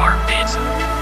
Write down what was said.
our pizza.